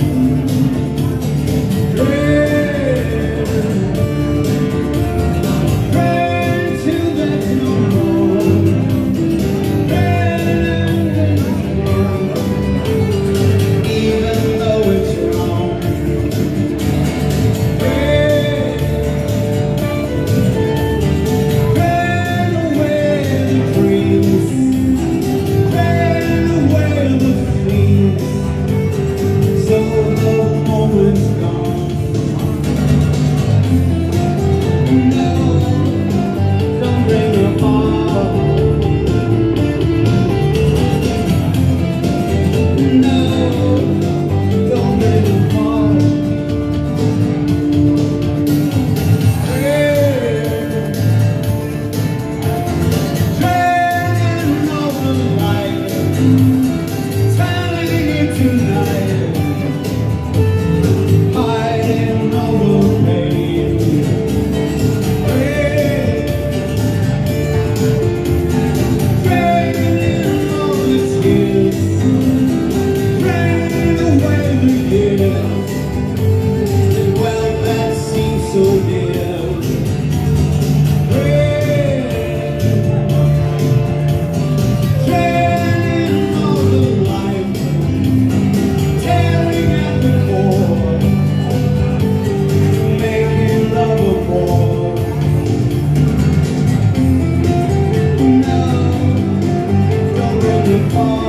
you. you.